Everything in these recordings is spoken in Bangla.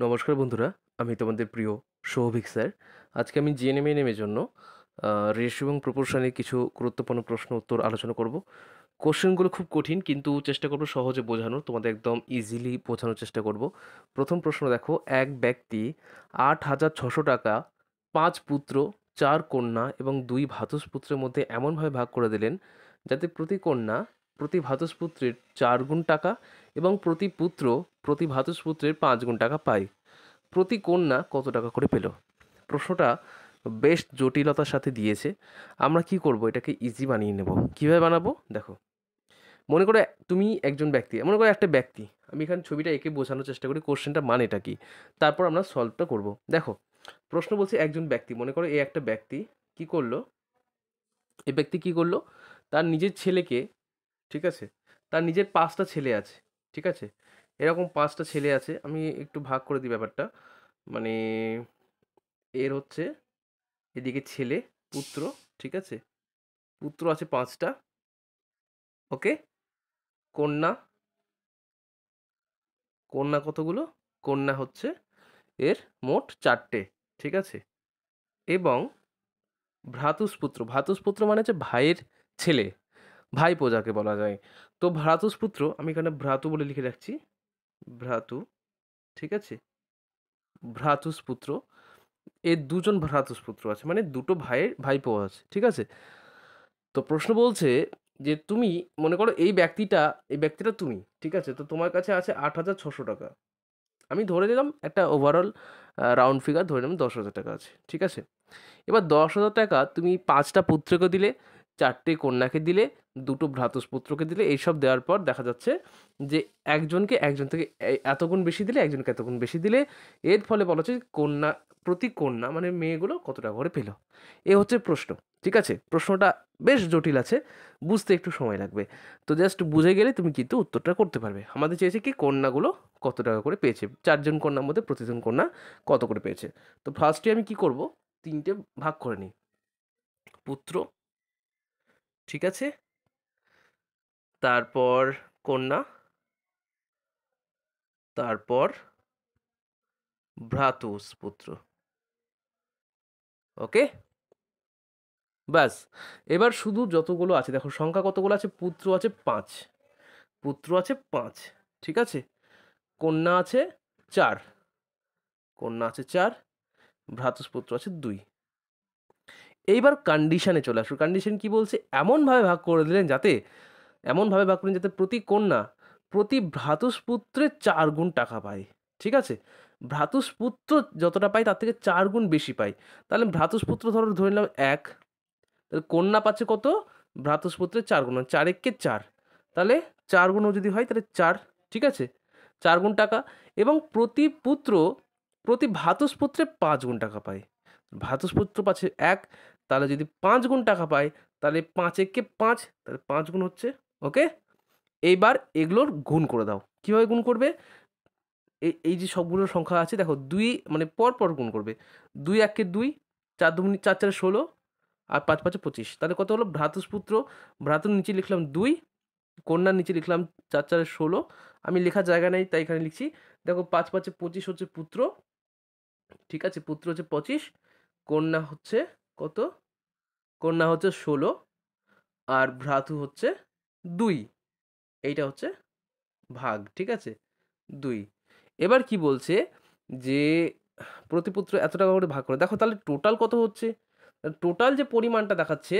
নমস্কার বন্ধুরা, আমি তোমাদের প্রিয় সৌভিক স্যার। আজকে আমি জিএনএমএনএম এর জন্য রেশিও এবং প্রপোর্শনের কিছু গুরুত্বপূর্ণ প্রশ্ন উত্তর আলোচনা করব। কোশ্চেনগুলো খুব কঠিন, কিন্তু চেষ্টা করব সহজে বোঝানোর, তোমাদের একদম ইজিলি বোঝানোর চেষ্টা করব। প্রথম প্রশ্ন দেখো, এক ব্যক্তি আট হাজার ছশো টাকা, পাঁচ পুত্র, চার কন্যা এবং দুই ভাতুস পুত্রের মধ্যে এমনভাবে ভাগ করে দিলেন, যাতে প্রতি কন্যা প্রতি ভাতুষপুত্রের চার গুণ টাকা এবং প্রতি পুত্র প্রতি ভাতুষপুত্রের পাঁচ গুণ টাকা পায়। প্রতি কন্যা কত টাকা করে পেল? প্রশ্নটা বেশ জটিলতার সাথে দিয়েছে। আমরা কি করব? এটাকে ইজি বানিয়ে নেব। কীভাবে বানাবো? দেখো। মনে করে তুমি একজন ব্যক্তি, মনে করে একটা ব্যক্তি, আমি এখানে ছবিটা এঁকে বোঝানোর চেষ্টা করি, কোশ্চেনটা মানেটা কি? তারপর আমরা সলভটা করব। দেখো, প্রশ্ন বলছে একজন ব্যক্তি, মনে করো এই একটা ব্যক্তি কি করল? এ ব্যক্তি কি করল? তার নিজের ছেলেকে ঠিক আছে? তার নিজের পাঁচটা ছেলে আছে, ঠিক আছে? এরকম পাঁচটা ছেলে আছে, আমি একটু ভাগ করে দিই ব্যাপারটা। মানে এর হচ্ছে এদিকে ছেলে, পুত্র, ঠিক আছে? পুত্র আছে পাঁচটা, ওকে? কন্যা কন্যা কতগুলো? কন্যা হচ্ছে এর মোট চারটে, ঠিক আছে? এবং ভ্রাতুষ্পুত্র ভ্রাতুষ্পুত্র মানে হচ্ছে ভাইয়ের ছেলে। ভাইপো যাকে বলা যায়। তো ভ্রাতুষ্পুত্র আমি এখানে ভ্রাতু বলে লিখে রাখছি। ভ্রাতু, ঠিক আছে? ভ্রাতুষ্পুত্র এর দুজন ভ্রাতুষ্পুত্র আছে মানে দুটো ভাইয়ের ভাইপো আছে, ঠিক আছে? তো প্রশ্ন বলছে যে তুমি মনে করো এই ব্যক্তিটা এই ব্যক্তিটা তুমি, ঠিক আছে? তো তোমার কাছে আছে আট হাজার ছশো টাকা। আমি ধরে দিলাম একটা ওভারঅল রাউন্ড ফিগার ধরে নিলাম দশ হাজার টাকা আছে, ঠিক আছে? এবার দশ হাজার টাকা তুমি পাঁচটা পুত্রকে দিলে, চারটে কন্যাকে দিলে দুটো ভ্রাতুষ্পুত্রকে দিলে, এইসব দেওয়ার পর দেখা যাচ্ছে যে একজনকে একজন থেকে এ- এত বেশি দিলে, একজনকে এত গুণ বেশি দিলে, এর ফলে বলা হচ্ছে কন্যা, প্রতি কন্যা মানে মেয়েগুলো কত টাকা করে পেল? এ হচ্ছে প্রশ্ন, ঠিক আছে? প্রশ্নটা বেশ জটিল আছে, বুঝতে একটু সময় লাগবে। তো জাস্ট বুঝে গেলে তুমি কিন্তু উত্তরটা করতে পারবে। আমাদের চেয়েছে কি, কন্যাগুলো কত টাকা করে পেয়েছে? চারজন কন্যার মধ্যে প্রতিজন কন্যা কত করে পেয়েছে? তো ফার্স্টে আমি কি করব? তিনটে ভাগ করে নিই। পুত্র, ঠিক আছে? তারপর কন্যা, তারপর ভ্রাতুস পুত্র। ওকে? ব্যাস, এবার শুধু যতগুলো আছে, দেখো সংখ্যা কতগুলো আছে? পুত্র আছে পাঁচ। পুত্র আছে পাঁচ, ঠিক আছে? কন্যা আছে চার। কন্যা আছে চার ভ্রাতুষ্পুত্র আছে দুই। এইবার কন্ডিশনে চলে আসো। কন্ডিশন কি বলছে? এমনভাবে ভাগ করে দিলেন যাতে এমনভাবে ভাগ করলেন যাতে প্রতি কন্যা প্রতি ভ্রাতুষ্পুত্রের চার গুণ টাকা পায়, ঠিক আছে? ভ্রাতুষ্পুত্র যতটা পায় তার থেকে চার গুণ বেশি পায়। তাহলে ভ্রাতুষ্পুত্র ধরো, ধরে নিলাম এক, তাহলে কন্যা পাচ্ছে কত? ভ্রাতুষ্পুত্রের চার গুণ মানে চার একে চার। তাহলে চার গুণও যদি হয় তাহলে চার, ঠিক আছে? চার গুণ টাকা এবং প্রতি পুত্র, প্রতি ভাতুষ্পুত্রে পাঁচ গুণ টাকা পায়। ভাতুষ্পুত্র পাচ্ছে এক, তাহলে যদি পাঁচ গুণ টাকা পায়, তাহলে পাঁচ একে পাঁচ, তাহলে পাঁচ গুণ হচ্ছে ওকে? এইবার এগুলোর গুণ করে দাও। কীভাবে গুণ করবে? এই যে সবগুলো সংখ্যা আছে, দেখো দুই মানে পর পর গুণ করবে। দুই, একে দুই, চার দুগুণি, চার, চারে ষোলো, আর পাঁচ, পাঁচে পঁচিশ। তাহলে কত হলো? ভ্রাতুষ্পুত্র ভ্রাতুর নিচে লিখলাম দুই, কন্যার নিচে লিখলাম চার, চারে ষোলো। আমি লেখার জায়গা নেই, তাই এখানে লিখছি, দেখো পাঁচ, পাঁচে পঁচিশ হচ্ছে পুত্র, ঠিক আছে? পুত্র হচ্ছে পঁচিশ, কন্যা হচ্ছে কত? কন্যা হচ্ছে ষোলো, আর ভ্রাতু হচ্ছে দুই। এইটা হচ্ছে ভাগ, ঠিক আছে? দুই। এবার কি বলছে যে, প্রতিপুত্র এত টাকা করে ভাগ করে, দেখো তাহলে টোটাল কত হচ্ছে? টোটাল যে পরিমাণটা দেখাচ্ছে,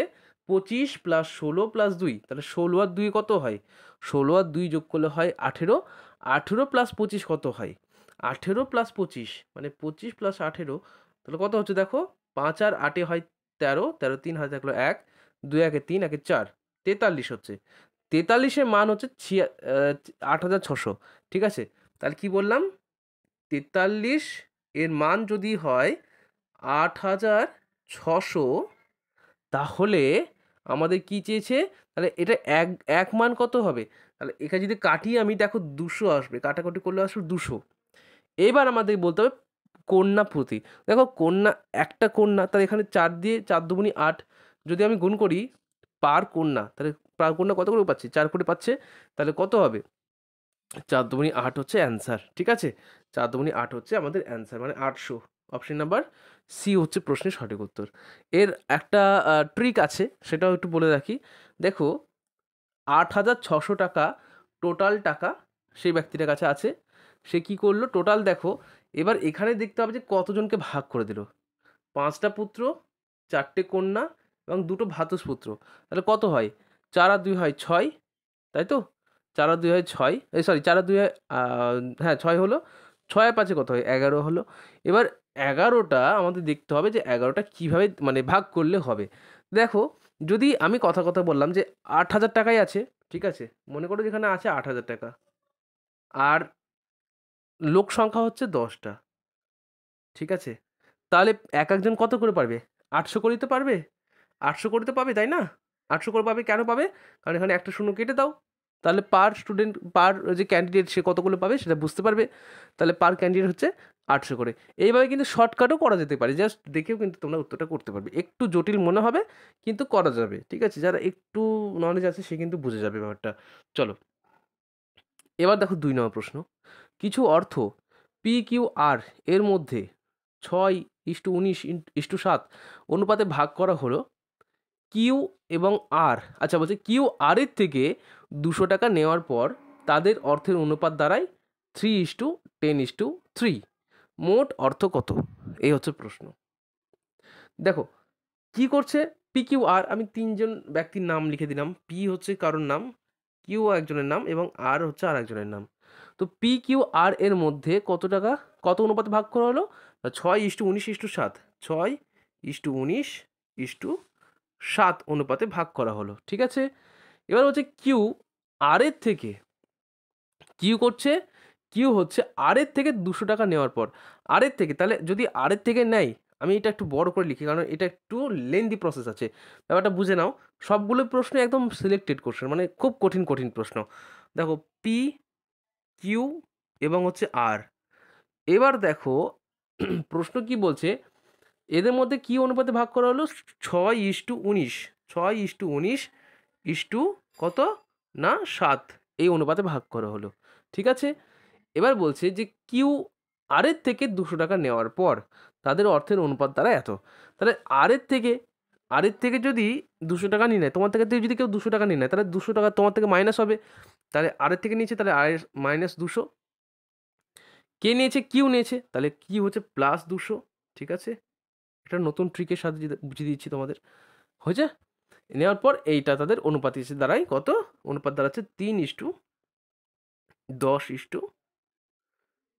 পঁচিশ প্লাস ষোলো প্লাস দুই, তাহলে ষোলো আর দুই কত হয়? ষোলো আর দুই যোগ করলে হয় আঠেরো আঠেরো প্লাস পঁচিশ কত হয়? আঠেরো প্লাস পঁচিশ মানে পঁচিশ প্লাস আঠেরো, তাহলে কত হচ্ছে দেখো? পাঁচ আর আটে হয় তেরো তেরো তিন হাতে থাকল এক, দুই একে তিন, একে চার, তেতাল্লিশ হচ্ছে। তেতাল্লিশের মান হচ্ছে ছিয়া আট হাজার ছশো। ঠিক আছে? তাহলে কি বললাম? তেতাল্লিশ এর মান যদি হয় আট হাজার ছশো, তাহলে আমাদের কি চেয়েছে? তাহলে এটা এক এক মান কত হবে? তাহলে এখানে যদি কাটি আমি দেখো দুশো আসবে, কাটাকাটি করলে আসবে দুশো। এবার আমাদের বলতে হবে কন্যা প্রতি। দেখো কন্যা, একটা কন্যা, তাহলে এখানে চার দিয়ে চার দুগুণি আট, যদি আমি গুণ করি পার কন্যা, তাহলে পার কন্যা কত করে পাচ্ছি? চার করে পাচ্ছে, তাহলে কত হবে? চার দুগুণি আট হচ্ছে অ্যান্সার ঠিক আছে? চার দুগুণি আট হচ্ছে আমাদের অ্যান্সার মানে আটশো। অপশন নাম্বার সি হচ্ছে প্রশ্নের সঠিক উত্তর। এর একটা ট্রিক আছে, সেটাও একটু বলে রাখি। দেখো, আট হাজার ছশো টাকা টোটাল টাকা সেই ব্যক্তিটার কাছে আছে। সে কি করল? টোটাল দেখো, এবার এখানে দেখতে হবে যে কতজনকে ভাগ করে দিল? পাঁচটা পুত্র, চারটে কন্যা এবং দুটো ভাতুষপুত্র তাহলে কত হয়? চার আর দুই হয় ছয়, তাই তো? চার আর দুই হয় ছয়, এই সরি চার আর দুই হয় হ্যাঁ ছয় হলো, ছয় পাঁচে কত হয়? এগারো হলো। এবার এগারোটা আমাদের দেখতে হবে যে এগারোটা কীভাবে মানে ভাগ করলে হবে। দেখো, যদি আমি কথা কথা বললাম যে আট হাজার টাকাই আছে, ঠিক আছে? মনে করো যেখানে আছে আট হাজার টাকা। আর লোক সংখ্যা হচ্ছে দশটা, ঠিক আছে? তাহলে এক একজন কত করে পারবে? আটশো করে দিতে পারবে? আটশো করে তো পাবে, তাই না? আটশো করে পাবে, কেন পাবে? কারণ এখানে একটা শূন্য কেটে দাও। তাহলে পার স্টুডেন্ট পার যে ক্যান্ডিডেট সে কতগুলো পাবে সেটা বুঝতে পারবে। তাহলে পার ক্যান্ডিডেট হচ্ছে আটশো করে। এইভাবে কিন্তু শর্টকাটও করা যেতে পারে। জাস্ট দেখেও কিন্তু তোমরা উত্তরটা করতে পারবে। একটু জটিল মনে হবে, কিন্তু করা যাবে। ঠিক আছে? যারা একটু নলেজ আছে, সে কিন্তু বুঝে যাবে ব্যাপারটা। চলো। এবার দেখো দুই নম্বর প্রশ্ন। কিছু অর্থ পি কিউ আর এর মধ্যে ছয় ইস্টু উনিশ ইস্টু সাত অনুপাতে ভাগ করা হলো কিউ এবং আর। আচ্ছা বলছে কিউ আর এর থেকে দুশো টাকা নেওয়ার পর তাদের অর্থের অনুপাত দাঁড়ায় three is to ten is to three মোট অর্থ কত? এই হচ্ছে প্রশ্ন। দেখো, কি করছে পি কিউ আর আমি তিনজন ব্যক্তির নাম লিখে দিলাম। পি হচ্ছে কারোর নাম কিউ একজনের নাম এবং আর হচ্ছে আর একজনের নাম। তো পি কিউ আর এর মধ্যে কত টাকা, কত অনুপাতে ভাগ করা হলো? ছয় ইস টু উনিশ ইস্টু সাত। ছয় ইস্টু উনিশ ইস্টু সাত অনুপাতে ভাগ করা হলো, ঠিক আছে? এবার হচ্ছে কিউ আর এর থেকে কিউ করছে কিউ হচ্ছে আর এর থেকে দুশো টাকা নেওয়ার পর। আর এর থেকে, তাহলে যদি আর এর থেকে নেয়, আমি এটা একটু বড় করে লিখি, কারণ এটা একটু লেন্দি প্রসেস আছে। ব্যাপারটা বুঝে নাও, সবগুলো প্রশ্ন একদম সিলেক্টেড কোশ্চেন মানে খুব কঠিন কঠিন প্রশ্ন। দেখো পি কিউ এবং হচ্ছে আর এবার দেখো, প্রশ্ন কি বলছে? এদের মধ্যে কি অনুপাতে ভাগ করা হলো? ছয় ইস্টু উনিশ। ছয় ইস্টু উনিশ ইস্টু কত? না, সাত। এই অনুপাতে ভাগ করা হলো। ঠিক আছে? এবার বলছে যে কিউ আরের থেকে দুশো টাকা নেওয়ার পর তাদের অর্থের অনুপাত দ্বারা এত। তাহলে আরের থেকে আরের থেকে যদি দুশো টাকা নিয়ে নেয়, তোমার থেকে যদি কেউ দুশো টাকা নিয়ে নেয়, তাহলে দুশো টাকা তোমার থেকে মাইনাস হবে। তাহলে আরের থেকে নিয়েছে, তাহলে আরের মাইনাস দুশো। কে নিয়েছে? কিউ নিয়েছে। তাহলে কিউ হচ্ছে প্লাস দুশো। ঠিক আছে? এটা নতুন ট্রিকের সাথে বুঝিয়ে দিচ্ছি তোমাদের। হয়েছে? নেওয়ার পর এইটা তাদের অনুপাত হিসেবে দাঁড়ায় কত? অনুপাত দাঁড়াচ্ছে তিন ইস্টু দশ ইস্টু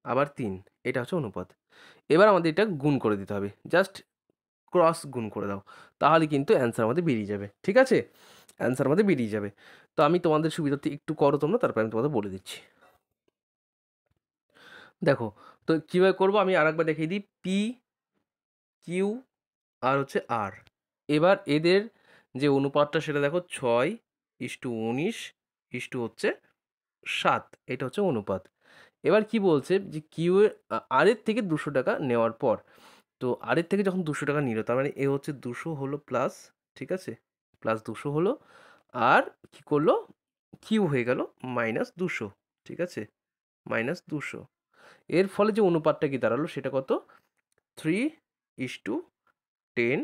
আবার তিন। এটা হচ্ছে অনুপাত। এবার আমাদের এটা গুণ করে দিতে হবে। জাস্ট ক্রস গুণ করে দাও। তাহলে কিন্তু অ্যান্সার আমাদের বেরিয়ে যাবে। ঠিক আছে? অ্যান্সার আমাদের বেরিয়ে যাবে। তো আমি তোমাদের সুবিধার্থে একটু করো তোমরা, তারপর আমি তোমাদের বলে দিচ্ছি। দেখো, তো কীভাবে করব? আমি আরেকবার দেখিয়ে দিই। পি কিউ আর হচ্ছে আর। এবার এদের যে অনুপাতটা সেটা দেখো ছয় ইস্টু উনিশ ইস্টু হচ্ছে সাত, এটা হচ্ছে অনুপাত। এবার কি বলছে যে কিউ এর থেকে দুশো টাকা নেওয়ার পর, তো আর এর থেকে যখন দুশো টাকা নিল, তার মানে এ হচ্ছে দুশো হলো প্লাস, ঠিক আছে? প্লাস দুশো হলো, আর কি করল? কিউ হয়ে গেল মাইনাস দুশো, ঠিক আছে? মাইনাস দুশো। এর ফলে যে অনুপাতটা কি দাঁড়াল সেটা কত? Three is to ten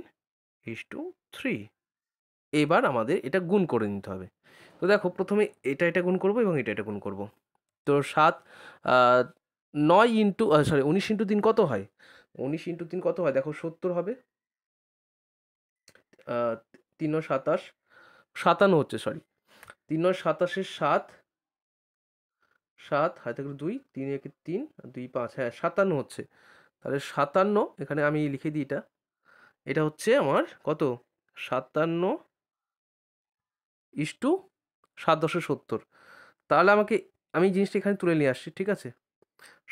is to three এবার আমাদের এটা গুণ করে নিতে হবে। তো দেখো প্রথমে এটা এটা গুণ করব এবং এটা এটা গুণ করব। তো সাত নয় ইন্টু সরি উনিশ ইন্টু তিন কত হয়? উনিশ ইন্টু তিন কত হয়? দেখো সত্তর হবে। আহ, তিন নয় সাতাশ সাতান্ন হচ্ছে সরি তিন নয় সাতাশের সাত সাত হাতে দুই তিন একে তিন দুই পাঁচ হ্যাঁ সাতান্ন হচ্ছে। তাহলে সাতান্ন, এখানে আমি লিখে দিই এটা। এটা হচ্ছে আমার কত? সাতান্ন ইস্টু সাত দশে সত্তর। তাহলে আমাকে, আমি জিনিসটা এখানে তুলে নিয়ে আসছি, ঠিক আছে?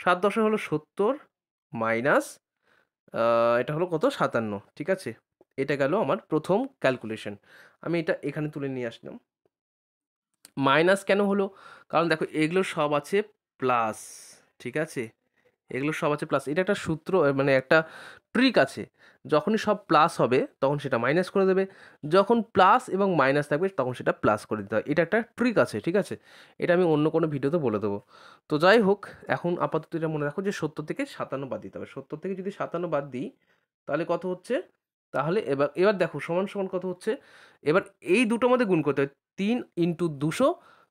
সাত দশে হলো সত্তর মাইনাস এটা হলো কত? সাতান্ন, ঠিক আছে? এটা গেল আমার প্রথম ক্যালকুলেশন। আমি এটা এখানে তুলে নিয়ে আসলাম। মাইনাস কেন হলো? কারণ দেখো, এগুলো সব আছে প্লাস, ঠিক আছে? এগুলো সব আছে প্লাস এটা একটা সূত্র মানে একটা ট্রিক আছে। যখনই সব প্লাস হবে, তখন সেটা মাইনাস করে দেবে। যখন প্লাস এবং মাইনাস থাকবে, তখন সেটা প্লাস করে দিতে হয়। এটা একটা ট্রিক আছে, ঠিক আছে? এটা আমি অন্য কোনো ভিডিওতে বলে দেবো। তো যাই হোক, এখন আপাতত এটা মনে রাখো যে সত্তর থেকে সাতান্ন বাদ দিতে হবে। সত্তর থেকে যদি সাতান্ন বাদ দিই, তাহলে কত হচ্ছে? তাহলে এবার এবার দেখো, সমান সমান কত হচ্ছে? এবার এই দুটো মধ্যে গুণ করতে হয়। তিন ইন্টু দুশো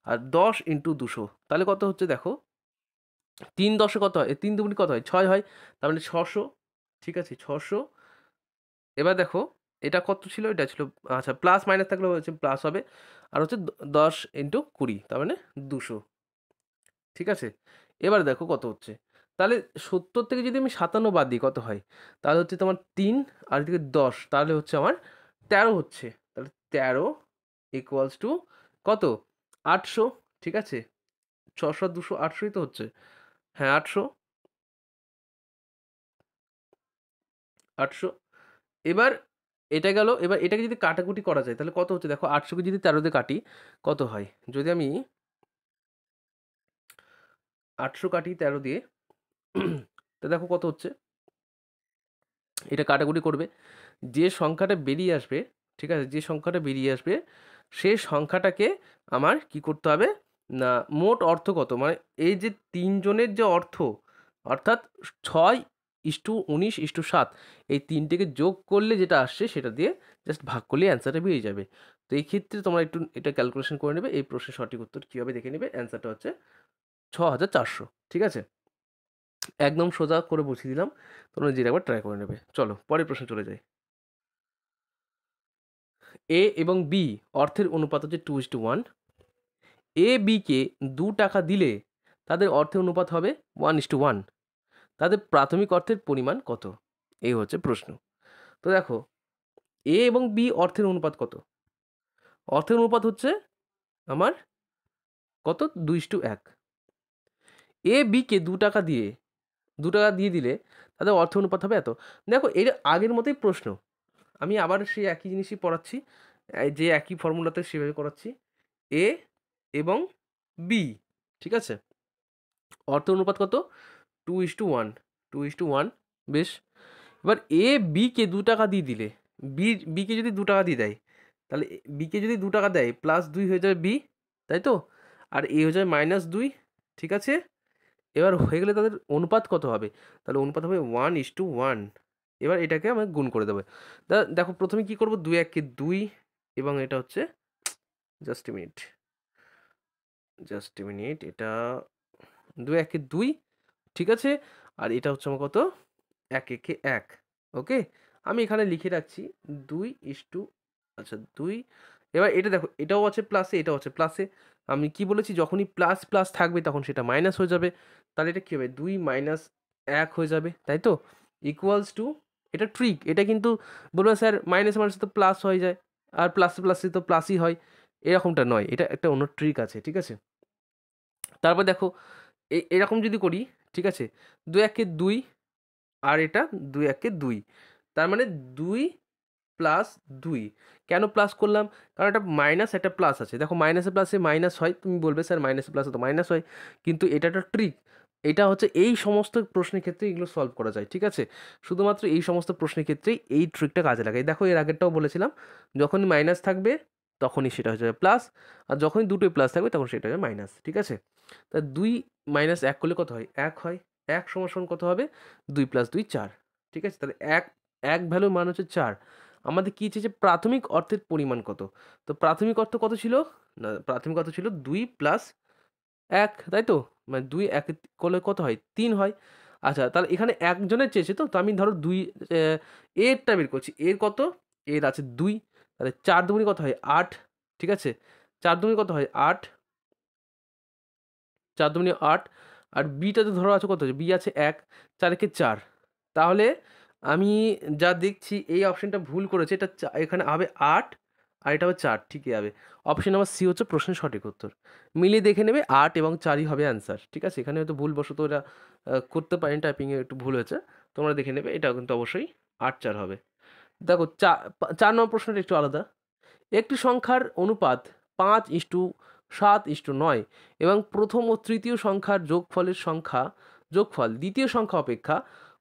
আর দশ ইন্টু দুশো। তাহলে কত হচ্ছে দেখো? তিন দশে কত হয়? তিন দুগুণি কত হয়? ছয় হয়? তার মানে ছশো। ঠিক আছে? ছশো। এবার দেখো, এটা কত ছিল? এটা ছিল আচ্ছা প্লাস মাইনাস থাকলে হচ্ছে প্লাস হবে। আর হচ্ছে দশ ইন্টু কুড়ি, তার মানে দুশো। ঠিক আছে? এবার দেখো কত হচ্ছে? তাহলে সত্তর থেকে যদি আমি সাতান্ন বাদ দিই, কত হয়? তাহলে হচ্ছে তোমার তিন, আর এদিকে দশ, তাহলে হচ্ছে আমার তেরো হচ্ছে। তাহলে তেরো ইকুয়ালস টু কত? আটশো। ঠিক আছে? ছশো দুশো আটশোই তো হচ্ছে। হ্যাঁ আটশো। আটশো। এবার এটা গেল, এবার এটাকে যদি কাটাকুটি করা যায়, তাহলে কত হচ্ছে? দেখো, আটশোকে যদি তেরোতে কাটি, কত হয়? যদি আমি আটশো কাটি তেরো দিয়ে, তো দেখো কত হচ্ছে? এটা কাটাকুটি করবে। যে সংখ্যাটা বেরিয়ে আসবে, ঠিক আছে? যে সংখ্যাটা বেরিয়ে আসবে সেই সংখ্যাটাকে আমার কি করতে হবে? না, মোট অর্থ কত? মানে এই যে তিনজনের যে অর্থ, অর্থাৎ ছয় ইস্টু উনিশ ইস্টু সাত, এই তিনটেকে যোগ করলে যেটা আসছে সেটা দিয়ে জাস্ট ভাগ করলে অ্যান্সারটা বেরিয়ে যাবে। তো এই ক্ষেত্রে তোমরা একটু, এটা ক্যালকুলেশন করে নেবে, এই প্রশ্নের সঠিক উত্তর কীভাবে দেখে নেবে? অ্যান্সারটা হচ্ছে ছ হাজার চারশো, ঠিক আছে? একদম সোজা করে বসিয়ে দিলাম, তোমরা নিজের একবার ট্রাই করে নেবে। চলো, পরের প্রশ্ন চলে যাই। এ এবং বি অর্থের অনুপাত হচ্ছে two is to two one বিকে দু টাকা দিলে তাদের অর্থের অনুপাত হবে ওয়ান ইস টু ওয়ান তাদের প্রাথমিক অর্থের পরিমাণ কত? এই হচ্ছে প্রশ্ন। তো দেখো এ এবং বি অর্থের অনুপাত কত? অর্থের অনুপাত হচ্ছে আমার কত? দুই টু এক। এ বিকে দু টাকা দিয়ে, দু টাকা দিয়ে দিলে তাদের অর্থ অনুপাত হবে এত। দেখো, এর আগের মতোই প্রশ্ন। আমি আবার সেই একই জিনিসই পড়াচ্ছি যে একই ফর্মুলাতে সেভাবে করাচ্ছি। এ এবং বি ঠিক আছে? অর্থ অনুপাত কত? Two is to one two is to one বেশ। এবার এ বিকে দু টাকা দিয়ে দিলে বি বিকে যদি দু টাকা দিয়ে দেয়, তাহলে বিকে যদি দু টাকা দেয় প্লাস দুই হয়ে যাবে বি তাই তো? আর এ হয়ে যাবে মাইনাস দুই, ঠিক আছে? এবার হয়ে গেলে তাদের অনুপাত কত হবে? তাহলে অনুপাত হবে ওয়ান ইস টু ওয়ান এবার এটাকে আমি গুণ করে দেবো। দেখো, প্রথমে কি করব? দুই এককে দুই, এবং এটা হচ্ছে জাস্ট মিনিট জাস্ট মিনিট, এটা দুই একে দুই, ঠিক আছে? আর এটা হচ্ছে আমার কত? এক একে এক, ওকে? আমি এখানে লিখে রাখছি দুই ইস টু আচ্ছা দুই, এবার এটা দেখো, এটাও আছে প্লাসে এটাও আছে প্লাসে আমি কি বলেছি? যখনই প্লাস প্লাস থাকবে তখন সেটা মাইনাস হয়ে যাবে। তাহলে এটা কী হবে? দুই মাইনাস এক হয়ে যাবে, তাই তো? ইকুয়ালস টু এটা ট্রিক এটা কিন্তু বলবেন স্যার মাইনাস মাইনাস তো প্লাস হয়ে যায়, আর প্লাস প্লাসে তো প্লাসই হয়, এরকমটা নয়, এটা একটা অন্য ট্রিক আছে, ঠিক আছে? তারপর দেখো এরকম যদি করি, ঠিক আছে, দুই একে দুই আর এটা দুই একে দুই, তার মানে দুই প্লাস দুই। কেন প্লাস করলাম? কারণ একটা মাইনাস, একটা প্লাস আছে। দেখো মাইনাসে প্লাসে মাইনাস হয়, তুমি বলবে, স্যার, মাইনাসে প্লাসে তো মাইনাস হয়। কিন্তু এটা একটা ট্রিক এটা হচ্ছে এই সমস্ত প্রশ্নের ক্ষেত্রে এগুলো সলভ করা যায়, ঠিক আছে? শুধুমাত্র এই সমস্ত প্রশ্নের ক্ষেত্রেই এই ট্রিকটা কাজে লাগে দেখো, এর আগেরটাও বলেছিলাম, যখনই মাইনাস থাকবে তখনই সেটা হয়ে যাবে প্লাস আর যখনই দুটোই প্লাস থাকবে তখন সেটা হবে মাইনাস ঠিক আছে? তা দুই মাইনাস এক করলে কত হয়? এক হয়। এক সমান কত হবে? দুই প্লাস দুই চার, ঠিক আছে? তাহলে এক এক ভ্যালুর মান হচ্ছে চার। আমাদের কী চেয়েছে? প্রাথমিক অর্থের পরিমাণ কত? তো প্রাথমিক অর্থ কত ছিল? না, প্রাথমিক অর্থ ছিল দুই প্লাস এক, তাই তো? মানে দুই এক করলে কত হয়? তিন হয়। আচ্ছা তাহলে এখানে একজনের চেয়েছে তো? তো আমি ধরো দুই এরটা বের করছি। এর কত? এর আছে দুই। তাহলে চার দুগুণি কত হয়? আট, ঠিক আছে? চার দুগুণি কত হয়? আট। চার দুগুণি আট। আর বিটা তো ধরো আছে কত বি আছে এক, চার একে চার। তাহলে আমি যা দেখছি এই অপশানটা ভুল করেছে, এটা এখানে হবে আট আর এটা হবে চার, ঠিকই হবে। অপশন নাম্বার সি হচ্ছে প্রশ্নের সঠিক উত্তর। মিলিয়ে দেখে নেবে আট এবং চারই হবে অ্যান্সার ঠিক আছে? এখানে হয়তো ভুলবশত ওরা করতে পারেন টাইপিংয়ে একটু ভুল হয়েছে। তোমরা দেখে নেবে এটা কিন্তু অবশ্যই আট, চার হবে। দেখো চা চার নম্বর প্রশ্নটা একটু আলাদা। একটি সংখ্যার অনুপাত পাঁচ ইস্টু সাত ইস্টু নয় এবং প্রথম ও তৃতীয় সংখ্যার যোগফলের সংখ্যা, যোগফল, দ্বিতীয় সংখ্যা অপেক্ষা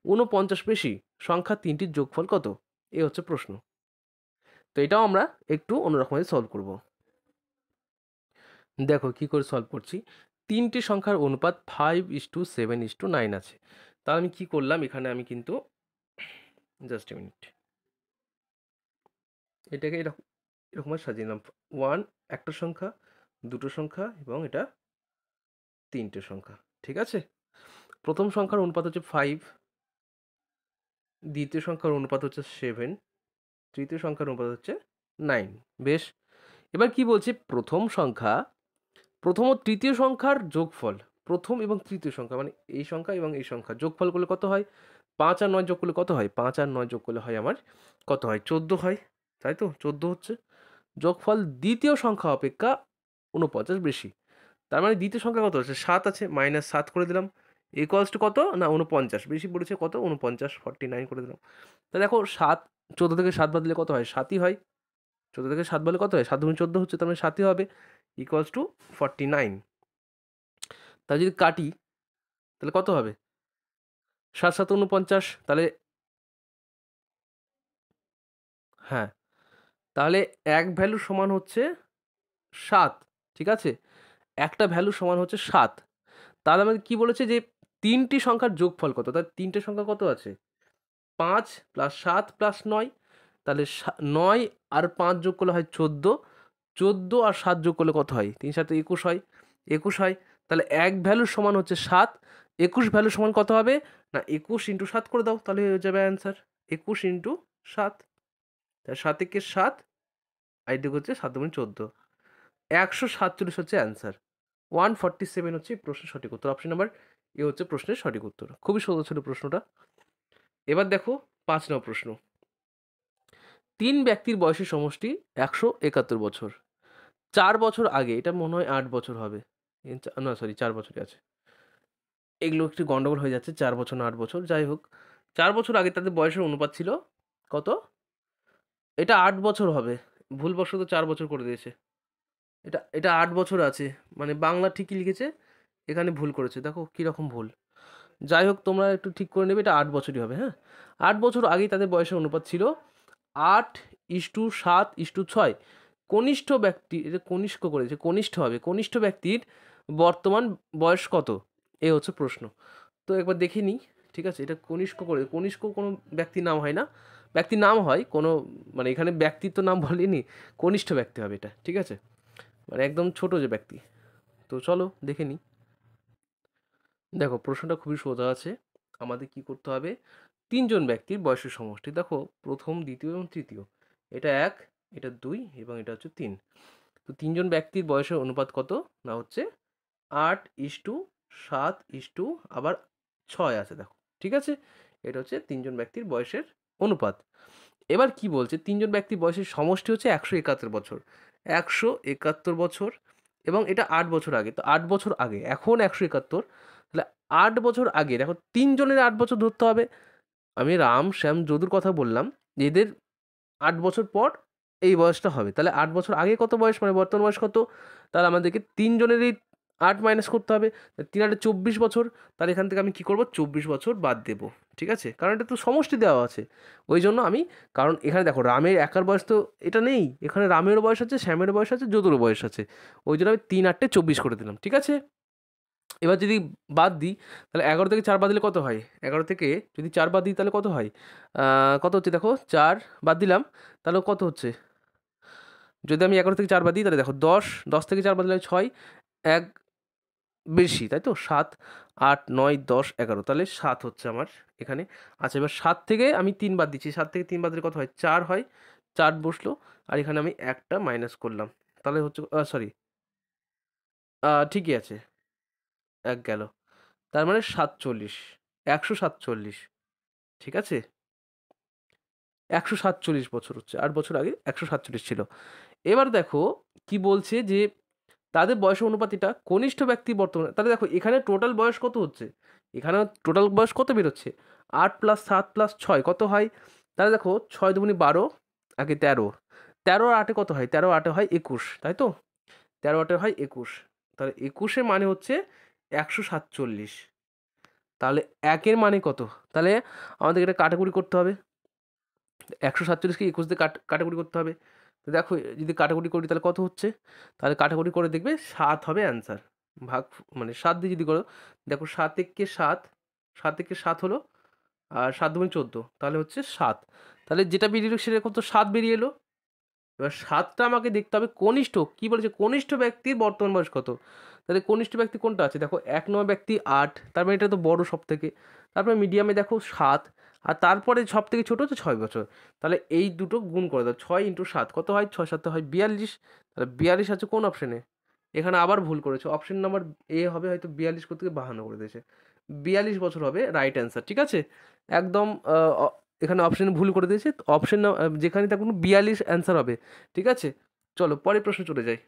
ঊনপঞ্চাশ বেশি, সংখ্যা তিনটির যোগফল কত? এ হচ্ছে প্রশ্ন। তো এটাও আমরা একটু অন্যরকমভাবে সলভ করব। দেখো কি করে সলভ করছি? তিনটি সংখ্যার অনুপাত five is to seven is to nine আছে। তাহলে আমি কি করলাম? এখানে আমি কিন্তু জাস্ট এ মিনিট এটাকে এরকম এরকমভাবে সাজিয়ে নিলাম। ওয়ান একটা সংখ্যা, দুটো সংখ্যা এবং এটা তিনটে সংখ্যা, ঠিক আছে? প্রথম সংখ্যার অনুপাত হচ্ছে ফাইভ দ্বিতীয় সংখ্যার অনুপাত হচ্ছে সেভেন তৃতীয় সংখ্যার অনুপাত হচ্ছে নাইন বেশ? এবার কি বলছে? প্রথম সংখ্যা, প্রথম ও তৃতীয় সংখ্যার যোগফল, প্রথম এবং তৃতীয় সংখ্যা মানে এই সংখ্যা এবং এই সংখ্যা, যোগফল করলে কত হয়? পাঁচ আর নয় যোগ করলে কত হয়? পাঁচ আর নয় যোগ করলে হয় আমার কত হয়? চোদ্দ হয়। তাই তো? চোদ্দ হচ্ছে। যোগফল দ্বিতীয় সংখ্যা অপেক্ষা উনপঞ্চাশ বেশি। তার মানে দ্বিতীয় সংখ্যা কত? আছে সাত আছে মাইনাস সাত করে দিলাম। ইকুয়ালস টু কত? না উনপঞ্চাশ বেশি পড়েছে কত? উনপঞ্চাশ ফর্টি নাইন করে দিলাম। তা দেখো, সাত, চোদ্দ থেকে সাত বাদ দিলে কত হয়? সাতই হয়। চোদ্দ থেকে সাত বলে কত হয়? সাত দুগুণ চোদ্দ হচ্ছে, তার মানে সাতই হবে। ইকুয়ালস টু ফর্টি নাইন তা যদি কাটি, তাহলে কত হবে? সাত সাত উনপঞ্চাশ তাহলে হ্যাঁ তাহলে এক ভ্যালু সমান হচ্ছে সাত, ঠিক আছে? একটা ভ্যালু সমান হচ্ছে সাত। তাহলে আমাদের কী বলেছে যে তিনটি সংখ্যার যোগফল কত? তার তিনটে সংখ্যা কত আছে? পাঁচ প্লাস সাত প্লাস নয়, তাহলে নয় আর পাঁচ যোগ করলে হয় চোদ্দ। চোদ্দ আর সাত যোগ করলে কত হয়? তিন সাথে একুশ হয়। একুশ হয়, তাহলে এক ভ্যালু সমান হচ্ছে সাত। একুশ ভ্যালু সমান কত হবে? না, একুশ ইন্টু সাত করে দাও, তাহলে হয়ে যাবে অ্যান্সার একুশ ইন্টু সাত। তাহলে সাত একে সাত? আর আইডিক হচ্ছে সাত দুগুণ চোদ্দ। একশো সাতচল্লিশ হচ্ছে অ্যান্সার ওয়ান ফর্টি সেভেন হচ্ছে প্রশ্নের সঠিক উত্তর। অপশন নাম্বার এ হচ্ছে প্রশ্নের সঠিক উত্তর। খুবই সহজ ছিল প্রশ্নটা। এবার দেখো পাঁচ নম্বর প্রশ্ন। তিন ব্যক্তির বয়সের সমষ্টি একশো একাত্তর বছর। চার বছর আগে, এটা মনে হয় আট বছর হবে। না সরি চার বছরই আছে। এগুলো একটু গন্ডগোল হয়ে যাচ্ছে, চার বছর না আট বছর। যাই হোক, চার বছর আগে তাদের বয়সের অনুপাত ছিল কত? এটা আট বছর হবে। ভুলবশত চার বছর করে দিয়েছে। এটা এটা আট বছর আছে। মানে বাংলা ঠিকই লিখেছে, এখানে ভুল করেছে। দেখো কীরকম ভুল। যাই হোক, তোমরা একটু ঠিক করে নেবে, এটা আট বছরই হবে হ্যাঁ? আট বছর আগেই তাদের বয়সের অনুপাত ছিল আট ইস্টু সাত ইস্টু ছয়। কনিষ্ঠ ব্যক্তি এটা কনিষ্ঠ করেছে, কনিষ্ঠ হবে। কনিষ্ঠ ব্যক্তির বর্তমান বয়স কত? এ হচ্ছে প্রশ্ন। তো একবার দেখে নিই, ঠিক আছে? এটা কনিষ্ঠ করে কনিষ্ঠ কোনো ব্যক্তির নাম হয় না। ব্যক্তির নাম হয়, কোনো মানে এখানে ব্যক্তির তো নাম বলেনি, কনিষ্ঠ ব্যক্তি হবে এটা, ঠিক আছে? মানে একদম ছোট যে ব্যক্তি। তো চলো দেখে নিই। দেখো, প্রশ্নটা খুবই সোজা আছে। আমাদের কি করতে হবে? তিনজন ব্যক্তির বয়সের সমষ্টি। দেখো, প্রথম, দ্বিতীয় এবং তৃতীয়। এটা এক, এটা দুই এবং এটা হচ্ছে তিন। তো তিনজন ব্যক্তির বয়সের অনুপাত কত? না, হচ্ছে আট ইস্টু সাত ইস্টু আবার ছয় আছে, দেখো। ঠিক আছে? এটা হচ্ছে তিনজন ব্যক্তির বয়সের অনুপাত। এবার কি বলছে? তিনজন ব্যক্তি বয়সের সমষ্টি হচ্ছে একশো একাত্তর বছর। একশো একাত্তর বছর এবং এটা আট বছর আগে। তো আট বছর আগে, এখন একশো একাত্তর। তাহলে আট বছর আগে, দেখো, তিনজনের আট বছর ধরতে হবে। আমি রাম, শ্যাম, যদুর কথা বললাম, এদের আট বছর পর এই বয়সটা হবে। তাহলে আট বছর আগে কত বয়স? মানে বর্তমান বয়স কত? তাহলে আমাদেরকে তিনজনেরই আট মাইনাস করতে হবে তিন আটে চব্বিশ বছর, তাহলে এখান থেকে আমি কী করব? চব্বিশ বছর বাদ দেবো, ঠিক আছে? কারণ এটা তো সমষ্টি দেওয়া আছে। ওই জন্য আমি, কারণ এখানে দেখো, রামের একার বয়স তো এটা নেই, এখানে রামেরও বয়স আছে, শ্যামের বয়স আছে যদুরও বয়স আছে। ওই জন্য আমি তিন আটটে চব্বিশ করে দিলাম, ঠিক আছে? এবার যদি বাদ দিই, তাহলে এগারো থেকে চার বাদ দিলে কত হয়? এগারো থেকে যদি চার বাদ দিই, তাহলে কত হয়? কত হচ্ছে দেখো? চার বাদ দিলাম, তাহলে কত হচ্ছে? যদি আমি এগারো থেকে চার বাদ দিই, তাহলে দেখো দশ দশ থেকে চার বাদ দিলে ছয়, এক বেশি, তাই তো? সাত, আট, নয়, দশ, এগারো। তাহলে সাত হচ্ছে আমার এখানে। আচ্ছা এবার সাত থেকে আমি তিন বাদ দিচ্ছি। সাত থেকে তিন বাদ দিলে কত হয়? চার হয়। চার বসল। আর এখানে আমি একটা মাইনাস করলাম। তাহলে হচ্ছে সরি ঠিকই আছে। এক গেল। তার মানে সাতচল্লিশ। একশো সাতচল্লিশ। ঠিক আছে? একশো সাতচল্লিশ বছর হচ্ছে। আট বছর আগে একশো সাতচল্লিশ ছিল। এবার দেখো, কি বলছে যে তাদের বয়স অনুপাতিটা কনিষ্ঠ ব্যক্তি বর্তমানে, তাহলে দেখো এখানে টোটাল বয়স কত হচ্ছে? এখানে টোটাল বয়স কত বেরোচ্ছে? আট প্লাস সাত প্লাস ছয় কত হয়? তাহলে দেখো ছয় দুগুনি বারো, আগে তেরো। তেরো আটে কত হয়? তেরো আটে হয় একুশ, তাই তো? তেরো আটে হয় একুশ। তাহলে একুশে মানে হচ্ছে একশো সাতচল্লিশ। তাহলে একের মানে কত? তাহলে আমাদের এটা কাটাকুটি করতে হবে। একশো সাতচল্লিশকে একুশ দিয়ে কাট কাটাকুটি করতে হবে। দেখো, যদি কাটাকুটি করি তাহলে কত হচ্ছে? তাহলে কাটাকুটি করে দেখবে সাত হবে অ্যান্সার ভাগ মানে সাত দিয়ে যদি করো, দেখো সাত একে সাত সাত একে সাত হলো, আর সাত দুগুণ চোদ্দ, তাহলে হচ্ছে সাত। তাহলে যেটা বেরিয়ে এলো সেটা কত? সাত বেরিয়ে এলো। এবার সাতটা আমাকে দেখতে হবে কনিষ্ঠ, কি বলেছে? কনিষ্ঠ ব্যক্তির বর্তমান বয়স কত? তাহলে কনিষ্ঠ ব্যক্তি কোনটা আছে? দেখো, এক নম্বর ব্যক্তি আট তারপরে এটা তো বড় সব থেকে তারপরে মিডিয়ামে দেখো সাত আর তারপরে সব থেকে ছোটো হচ্ছে ছয় বছর। তাহলে এই দুটো গুণ করে দাও, ছয় ইন্টু সাত, কত হয়? ছয় সাতে হয় বিয়াল্লিশ। তাহলে বিয়াল্লিশ আছে কোন অপশানে এখানে আবার ভুল করেছ। অপশন নাম্বার এ হবে হয়তো বিয়াল্লিশ করতে বাহান্ন করে দিয়েছে। বিয়াল্লিশ বছর হবে রাইট অ্যান্সার ঠিক আছে? একদম এখানে অপশানে ভুল করে দিয়েছে। অপশন যেখানে থাকুন বিয়াল্লিশ অ্যান্সার হবে, ঠিক আছে? চলো, পরের প্রশ্ন চলে যাই।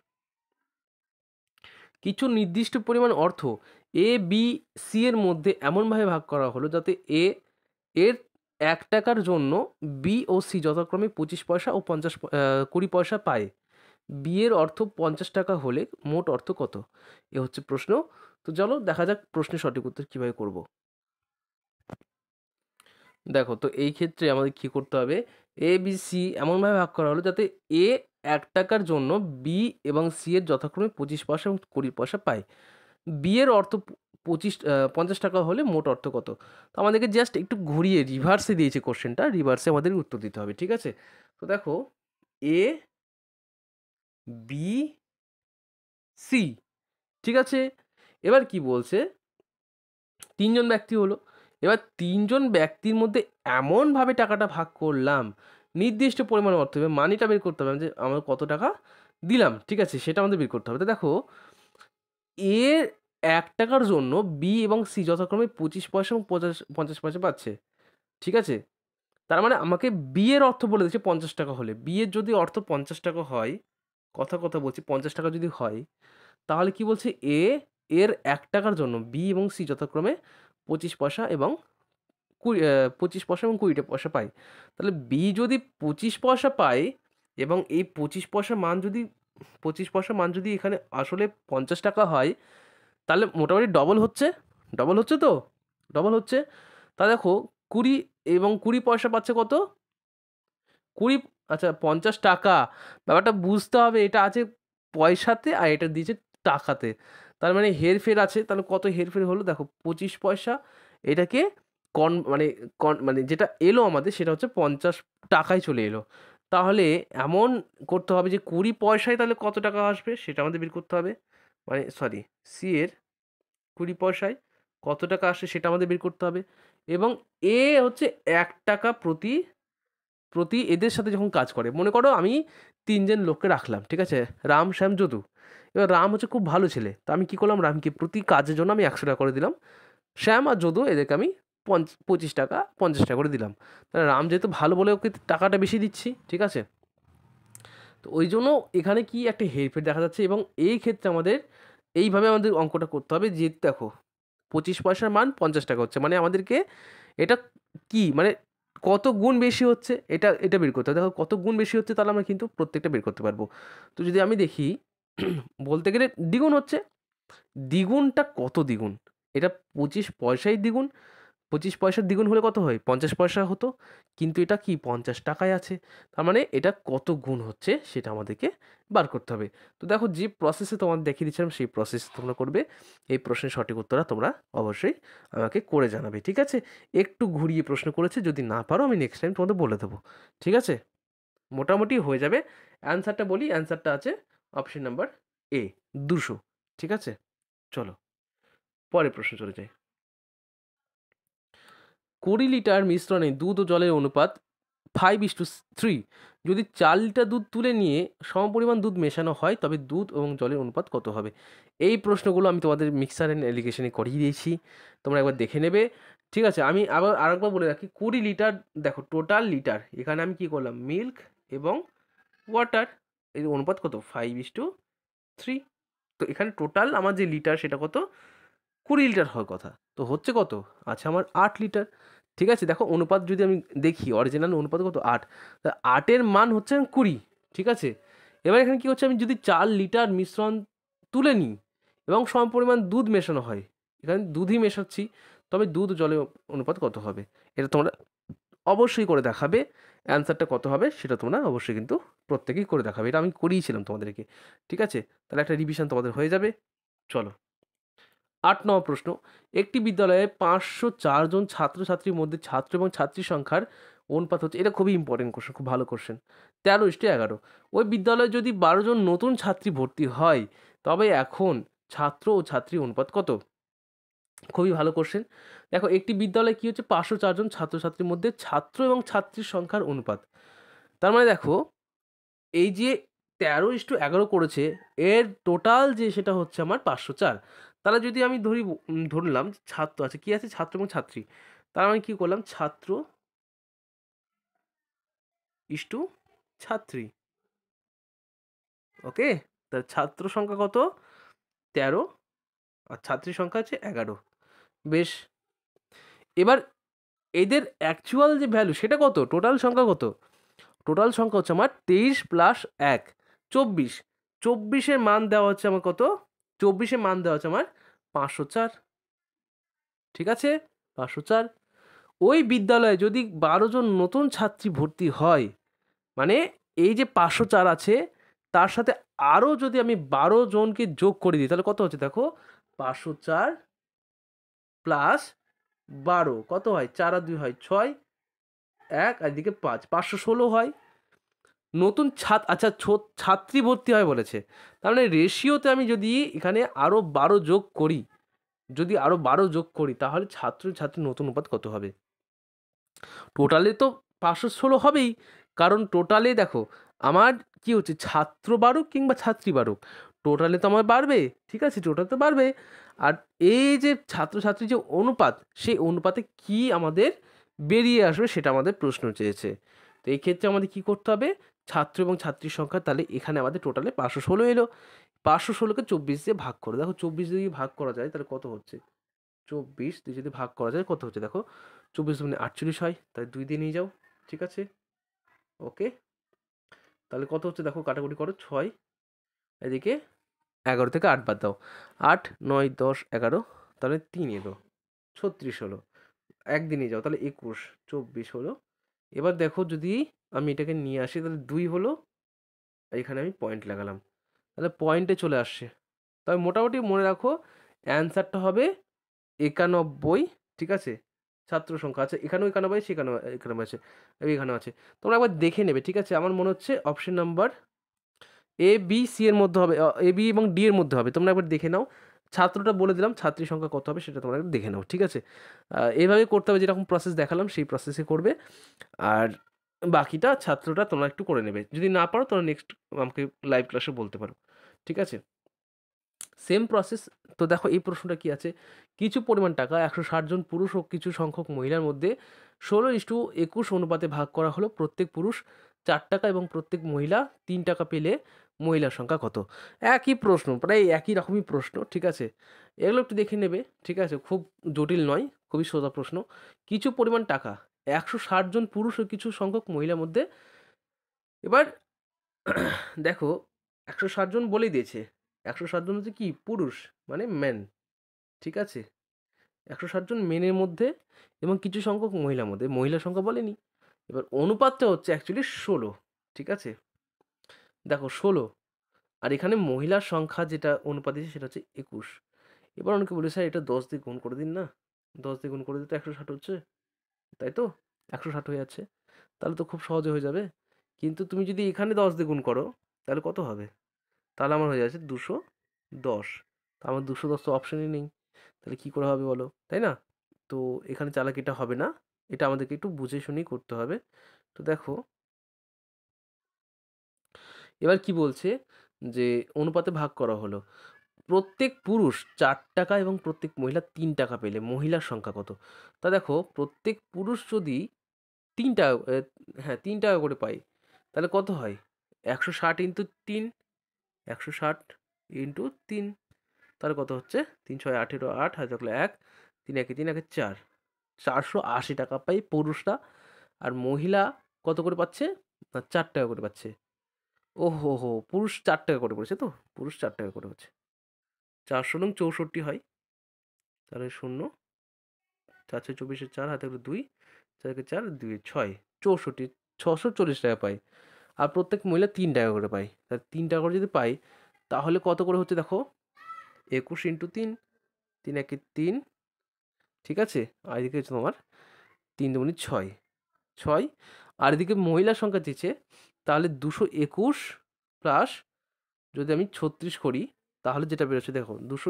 কিছু নির্দিষ্ট পরিমাণ অর্থ এ বি সি এর মধ্যে এমনভাবে ভাগ করা হলো যাতে এ এর এক টাকার জন্য বি ও সি যথাক্রমে পঁচিশ পয়সা ও পঞ্চাশ কুড়ি পয়সা পায়। বি এর অর্থ পঞ্চাশ টাকা হলে মোট অর্থ কত? এ হচ্ছে প্রশ্ন। তো চলো দেখা যাক প্রশ্নের সঠিক উত্তর কীভাবে করব। দেখো, তো এই ক্ষেত্রে আমাদের কী করতে হবে? এ বি সি এমনভাবে ভাগ করা হলো যাতে এ এক টাকার জন্য বি এবং সি এর যথাক্রমে পঁচিশ পয়সা এবং কুড়ি পয়সা পায়। বি এর অর্থ পঁচিশ পঞ্চাশ টাকা হলে মোট অর্থ কত? তো আমাদেরকে জাস্ট একটু ঘুরিয়ে রিভার্সে দিয়েছে কোশ্চেনটা রিভার্সে আমাদের উত্তর দিতে হবে, ঠিক আছে? তো দেখো এ বি সি ঠিক আছে? এবার কি বলছে? তিনজন ব্যক্তি হলো। এবার তিনজন ব্যক্তির মধ্যে এমনভাবে টাকাটা ভাগ করলাম, নির্দিষ্ট পরিমাণ অর্থ হবে মানিটা বের করতে হবে, যে আমরা কত টাকা দিলাম, ঠিক আছে? সেটা আমাদের বের করতে হবে। তো দেখো এর এক টাকার জন্য বি এবং সি যথাক্রমে পঁচিশ পয়সা এবং পঞ্চাশ পঞ্চাশ পয়সা পাচ্ছে। ঠিক আছে? তার মানে আমাকে বি এর অর্থ বলে দিচ্ছে পঞ্চাশ টাকা হলে। বি এর যদি অর্থ পঞ্চাশ টাকা হয়, কথা কথা বলছি, পঞ্চাশ টাকা যদি হয়, তাহলে কি বলছে এ এর এক টাকার জন্য বি এবং সি যথাক্রমে পঁচিশ পয়সা এবং কুড়ি পঁচিশ পয়সা এবং কুড়িটা পয়সা পায়। তাহলে বি যদি পঁচিশ পয়সা পায় এবং এই পঁচিশ পয়সা মান যদি, পঁচিশ পয়সা মান যদি এখানে আসলে পঞ্চাশ টাকা হয় তাহলে মোটামুটি ডবল হচ্ছে ডবল হচ্ছে তো? ডবল হচ্ছে। তা দেখো, কুড়ি এবং কুড়ি পয়সা পাচ্ছে কত? কুড়ি আচ্ছা পঞ্চাশ টাকা। ব্যাপারটা বুঝতে হবে, এটা আছে পয়সাতে আর এটা দিয়েছে টাকাতে। তার মানে হেরফের আছে, তাহলে কত হেরফের হলো? দেখো, পঁচিশ পয়সা, এটাকে কন মানে কন মানে যেটা এলো আমাদের, সেটা হচ্ছে পঞ্চাশ টাকায় চলে এলো। তাহলে এমন করতে হবে যে কুড়ি পয়সায় তাহলে কত টাকা আসবে? সেটা আমাদের বের করতে হবে। মানে সরি সি এর কুড়ি পয়সায় কত টাকা আসে সেটা আমাদের বের করতে হবে। এবং এ হচ্ছে এক টাকা প্রতি প্রতি এদের সাথে যখন কাজ করে, মনে করো আমি তিনজন লোককে রাখলাম, ঠিক আছে? রাম, শ্যাম, যদু। এবার রাম হচ্ছে খুব ভালো ছেলে, তা আমি কী করলাম? রামকে প্রতি কাজের জন্য আমি একশো টাকা করে দিলাম। শ্যাম আর যদু এদেরকে আমি পঞ্চ, পঁচিশ টাকা, পঞ্চাশ টাকা করে দিলাম। তাহলে রাম যেহেতু ভালো বলে ওকে টাকাটা বেশি দিচ্ছি, ঠিক আছে? তো ওই জন্য এখানে কি একটা হেরফের দেখা যাচ্ছে এবং এই ক্ষেত্রে আমাদের এইভাবে আমাদের অঙ্কটা করতে হবে যে দেখো পঁচিশ পয়সার মান পঞ্চাশ টাকা হচ্ছে। মানে আমাদেরকে এটা কি? মানে কত গুণ বেশি হচ্ছে? এটা এটা বের করতে হবে। দেখো কত গুণ বেশি হচ্ছে তাহলে আমরা কিন্তু প্রত্যেকটা বের করতে পারব। তো যদি আমি দেখি বলতে গেলে দ্বিগুণ হচ্ছে। দ্বিগুণটা কত দ্বিগুণ? এটা পঁচিশ পয়সাই দ্বিগুণ। পঁচিশ পয়সার দ্বিগুণ হলে কত হয়? পঞ্চাশ পয়সা হতো। কিন্তু এটা কি? পঞ্চাশ টাকায় আছে। তার মানে এটা কত গুণ হচ্ছে সেটা আমাদেরকে বার করতে হবে। তো দেখো, যে প্রসেসে তোমাদের দেখিয়ে দিচ্ছিলাম, সেই প্রসেস তোমরা করবে। এই প্রশ্নের সঠিক উত্তরটা তোমরা অবশ্যই আমাকে করে জানাবে, ঠিক আছে? একটু ঘুরিয়ে প্রশ্ন করেছে, যদি না পারো আমি নেক্সট টাইম তোমাদের বলে দেবো, ঠিক আছে? মোটামুটি হয়ে যাবে। অ্যান্সারটা বলি অ্যান্সারটা আছে অপশন নাম্বার এ দুশো, ঠিক আছে? চলো, পরের প্রশ্ন চলে যাই। কুড়ি লিটার মিশ্রণে দুধ ও জলের অনুপাত ফাইভ ইস টু থ্রি যদি চার লিটার দুধ তুলে নিয়ে সমপরিমাণ দুধ মেশানো হয়, তবে দুধ এবং জলের অনুপাত কত হবে? এই প্রশ্নগুলো আমি তোমাদের মিক্সার অ্যান্ড এলিগেশনে করিয়ে দিয়েছি। তোমরা একবার দেখে নেবে। ঠিক আছে, আমি আবার আরেকবার বলে রাখি, কুড়ি লিটার, দেখো টোটাল লিটার এখানে আমি কি করলাম? মিল্ক এবং ওয়াটার এর অনুপাত কত? ফাইভ ইস টু থ্রি তো এখানে টোটাল আমার যে লিটার সেটা কত? কুড়ি লিটার হওয়ার কথা। তো হচ্ছে কত? আচ্ছা আমার আট লিটার। ঠিক আছে, দেখো অনুপাত যদি আমি দেখি অরিজিনাল অনুপাত কত? আট। তা আটের মান হচ্ছে কুড়ি, ঠিক আছে? এবার এখানে কি হচ্ছে? আমি যদি চার লিটার মিশ্রণ তুলে নিই এবং সম পরিমাণ দুধ মেশানো হয়, এখানে দুধই মেশাচ্ছি, তবে দুধ ও জলের অনুপাত কত হবে? এটা তোমরা অবশ্যই করে দেখাবে। অ্যান্সারটা কত হবে সেটা তোমরা অবশ্যই কিন্তু প্রত্যেকেই করে দেখাবে। এটা আমি করিয়েছিলাম তোমাদেরকে, ঠিক আছে? তাহলে একটা রিভিশন তোমাদের হয়ে যাবে। চলো। আট নম্বর প্রশ্ন, একটি বিদ্যালয়ে পাঁচশো চারজন ছাত্রছাত্রীর মধ্যে ছাত্র এবং ছাত্রী সংখ্যার অনুপাত হচ্ছে, এটা খুবই ইম্পর্টেন্ট কোশ্চেন খুব ভালো কোশ্চেন তেরো ইস্টে এগারো, ওই বিদ্যালয়ে যদি বারো জন নতুন ছাত্রী ভর্তি হয়, তবে এখন ছাত্র ও ছাত্রী অনুপাত কত? খুবই ভালো কোশ্চেন দেখো, একটি বিদ্যালয়ে কী হচ্ছে, পাঁচশো চারজন ছাত্রছাত্রীর মধ্যে ছাত্র এবং ছাত্রীর সংখ্যার অনুপাত। তার মানে দেখো, এই যে তেরো ইস্টু এগারো করেছে, এর টোটাল যে সেটা হচ্ছে আমার পাঁচশো চার। তাহলে যদি আমি ধরি ধরলাম ছাত্র আছে, কি আছে? ছাত্র এবং ছাত্রী। তার আমি কি করলাম? ছাত্র ইস্টু ছাত্রী। ওকে? তার ছাত্র সংখ্যা কত? তেরো। আর ছাত্রী সংখ্যা আছে এগারো। বেশ। এবার এদের অ্যাকচুয়াল যে ভ্যালু সেটা কত? টোটাল সংখ্যা কত? টোটাল সংখ্যা হচ্ছে আমার তেইশ প্লাস এক, চব্বিশ। চব্বিশের মান দেওয়া হচ্ছে আমার কত? চব্বিশের মান দেওয়া হচ্ছে আমার পাঁচশো চার। ঠিক আছে? পাঁচশো চার। ওই বিদ্যালয়ে যদি বারো জন নতুন ছাত্রী ভর্তি হয় মানে এই যে পাঁচশো চার আছে, তার সাথে আরও যদি আমি বারো জনকে যোগ করে দিই, তাহলে কত হচ্ছে দেখো? পাঁচশো চার প্লাস বারো, কত হয়? চার আর দুই হয় ছয়, এক এদিকে পাঁচ, পাঁচশো ষোলো হয়। নতুন ছাত আচ্ছা ছাত্রী ভর্তি হয় বলেছে। তার মানে রেশিওতে আমি যদি এখানে আরও বারো যোগ করি, যদি আরও বারো যোগ করি, তাহলে ছাত্র ছাত্রী নতুন অনুপাত কত হবে? টোটালে তো পাঁচশো ষোলো হবেই, কারণ টোটালে দেখো, আমার কি হচ্ছে, ছাত্র বাড়ুক কিংবা ছাত্রী বাড়ুক টোটালে তো আমার বাড়বে, ঠিক আছে টোটাল তো বাড়বে। আর এই যে ছাত্রছাত্রী যে অনুপাত, সেই অনুপাতে কি আমাদের বেরিয়ে আসবে সেটা আমাদের প্রশ্ন চেয়েছে। তো এই ক্ষেত্রে আমাদের কি করতে হবে? ছাত্র এবং ছাত্রীর সংখ্যা, তাহলে এখানে আমাদের টোটালে পাঁচশো ষোলো এলো। পাঁচশো ষোলোকে চব্বিশ দিয়ে ভাগ করো। দেখো চব্বিশ দিয়ে ভাগ করা যায়, তাহলে কত হচ্ছে? চব্বিশ দিয়ে যদি ভাগ করা যায়, কত হচ্ছে? দেখো চব্বিশ মানে আটচল্লিশ হয় তাই দুই দিয়ে নিয়ে যাও, ঠিক আছে? ওকে? তাহলে কত হচ্ছে? দেখো কাটাকুটি করো, ছয়। এদিকে এগারো থেকে আট বাদ দাও। আট, নয়, দশ, এগারো, তাহলে তিন এলো। ছত্রিশ হলো। একদিনই যাও, তাহলে একুশ। চব্বিশ হলো। এবার দেখো যদি আমি এটাকে নিয়ে আসি। তাহলে দুই হলো এখানে আমি পয়েন্ট লাগালাম। তাহলে পয়েন্টে চলে আসছে। তবে মোটামুটি মনে রাখো অ্যান্সারটা হবে একানব্বই ঠিক আছে? ছাত্র সংখ্যা আছে। এখানেও একানব্বই সেখানেও একানব্বই আছে। এখানেও আছে। তোমরা একবার দেখে নেবে ঠিক আছে? আমার মনে হচ্ছে option number A B C এর মধ্যে হবে এ বি এবং ডি এর মধ্যে হবে। তোমরা একবার দেখে নাও। ছাত্রটা বলে দিলাম ছাত্রী সংখ্যা কত হবে সেটা তোমরা একবার দেখে নাও ঠিক আছে? আহ, এইভাবে করতে হবে যেরকম প্রসেস দেখালাম সেই প্রসেসে করবে। আর বাকিটা ছাত্রটা তোমরা একটু করে নেবে। যদি না পারো, তোমরা নেক্সট আমাকে লাইভ ক্লাসে বলতে পারো। ঠিক আছে? সেম প্রসেস তো দেখো এই প্রশ্নটা কি আছে? কিছু পরিমাণ টাকা, একশো ষাট জন পুরুষ ও কিছু সংখ্যক মহিলার মধ্যে ষোলো ইস্টু একুশ অনুপাতে ভাগ করা হলো প্রত্যেক পুরুষ চার টাকা এবং প্রত্যেক মহিলা তিন টাকা পেলে মহিলার সংখ্যা কত? একই প্রশ্ন, প্রায় একই রকমই প্রশ্ন, ঠিক আছে? এগুলো একটু দেখে নেবে, ঠিক আছে? খুব জটিল নয়, খুবই সোজা প্রশ্ন। কিছু পরিমাণ টাকা একশো ষাট জন পুরুষ ও কিছু সংখ্যক মহিলার মধ্যে। এবার দেখো, একশো ষাট জন বলেই দিয়েছে। একশো ষাট জন হচ্ছে কি? পুরুষ মানে ম্যান ঠিক আছে? একশো ষাট জন মেনের মধ্যে এবং কিছু সংখ্যক মহিলার মধ্যে। মহিলা সংখ্যা বলেনি। এবার অনুপাতটা হচ্ছে অ্যাকচুয়ালি ষোলো, ঠিক আছে? দেখো, ষোলো। আর এখানে মহিলার সংখ্যা যেটা অনুপাত দিয়েছে সেটা হচ্ছে একুশ। এবার অনেকে বলে স্যার, এটা দশ দিয়ে গুণ করে দিন না। দশ দিয়ে গুণ করে দিতে একশো ষাট হচ্ছে। তাই তো? একশো ষাট হয়ে যাচ্ছে। তাহলে তো খুব সহজে হয়ে যাবে। কিন্তু তুমি যদি এখানে দশ দিয়ে গুণ করো, তাহলে কত হবে? তাহলে আমার হয়ে যাচ্ছে দুশো দশ। তা আমার দুশো দশ তো অপশানই নেই। তাহলে কী করে হবে বলো? তাই না? তো এখানে চালাকিটা হবে না। এটা আমাদেরকে একটু বুঝে শুনেই করতে হবে। তো দেখো। এবার কি বলছে? যে অনুপাতে ভাগ করা হলো। প্রত্যেক পুরুষ চার টাকা এবং প্রত্যেক মহিলা তিন টাকা পেলে, মহিলার সংখ্যা কত? তা দেখো, প্রত্যেক পুরুষ যদি তিন টাকা হ্যাঁ তিন টাকা করে পায়, তাহলে কত হয়? একশো ষাট ইন্টু তিন, একশো ষাট ইন্টু তিন, তাহলে কত হচ্ছে? তিন ছয় আঠেরো আট, হাজার থাকলে এক, তিন একে তিন একে চার, চারশো আশি টাকা পাই পুরুষরা, আর মহিলা কত করে পাচ্ছে? না, চার টাকা করে পাচ্ছে। ও হো হো পুরুষ চার টাকা করে পড়েছে তো? পুরুষ চার টাকা করে হচ্ছে চারশো নং চৌষট্টি হয়। তাহলে শূন্য চার ছয় চব্বিশে চার, হাতে করে দুই, চারকে চার দুই ছয়, চৌষট্টি, ছশো চল্লিশ টাকা পাই। আর প্রত্যেক মহিলা তিন টাকা করে পাই তাহলে তিন টাকা করে যদি পাই, তাহলে কত করে হচ্ছে দেখো? একুশ ইন্টু তিন তিন একে তিন, ঠিক আছে? আর এদিকে হচ্ছে তোমার তিন দুগুণি ছয় ছয়। আর এদিকে মহিলার সংখ্যা দিচ্ছে তাহলে দুশো একুশ প্লাস যদি আমি ছত্রিশ করি তাহলে যেটা বেরোচ্ছে দেখো দুশো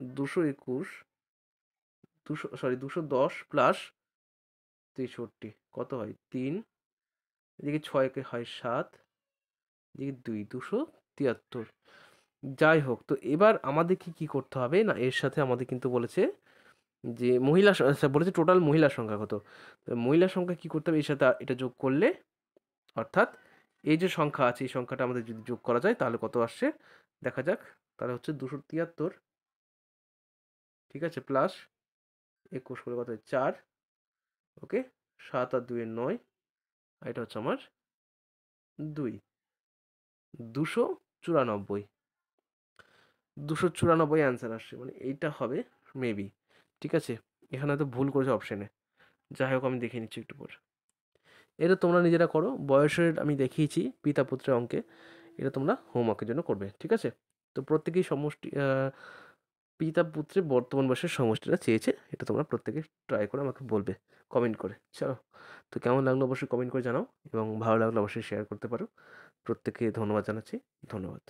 দুশো একুশ দুশো সরি দুশো দশ প্লাস তেষট্টি কত হয়? তিন এদিকে ছয়কে হয় সাত এদিকে দুই দুশো তিয়াত্তর। যাই হোক তো এবার আমাদেরকে কি করতে হবে না এর সাথে আমাদের কিন্তু বলেছে যে মহিলা আচ্ছা, বলেছে টোটাল মহিলার সংখ্যা কত? তো মহিলার সংখ্যা কি করতে হবে? এর সাথে এটা যোগ করলে অর্থাৎ এই যে সংখ্যা আছে এই সংখ্যাটা আমাদের যদি যোগ করা যায় তাহলে কত আসছে? দেখা যাক। তাহলে হচ্ছে দুশো তিয়াত্তর। ঠিক আছে প্লাস একুশ করে কত? চার। ওকে, সাত আর দুয়ের নয়, আর এটা হচ্ছে আমার দুই। দুশো চুরানব্বই। দুশো চুরানব্বই অ্যান্সার আসছে মানে এইটা হবে মেবি ঠিক আছে, এখানে হয়তো ভুল করেছে অপশানে যাই হোক, আমি দেখে নিচ্ছি একটু পর। এটা তোমরা নিজেরা করো, বয়সের আমি দেখিয়েছি পিতা পুত্রের অঙ্কে। এটা তোমরা হোমওয়ার্কের জন্য করবে, ঠিক আছে? তো প্রত্যেকেই সমষ্টি পিতা পুত্রে বর্তমান বয়সের সমষ্টিটা চেয়েছে, এটা তোমরা প্রত্যেকে ট্রাই করে আমাকে বলবে কমেন্ট করে। চলো, তো কেমন লাগল অবশ্যই কমেন্ট করে জানাও এবং ভালো লাগল অবশ্যই শেয়ার করতে পারো। প্রত্যেকে ধন্যবাদ জানাচ্ছি, ধন্যবাদ।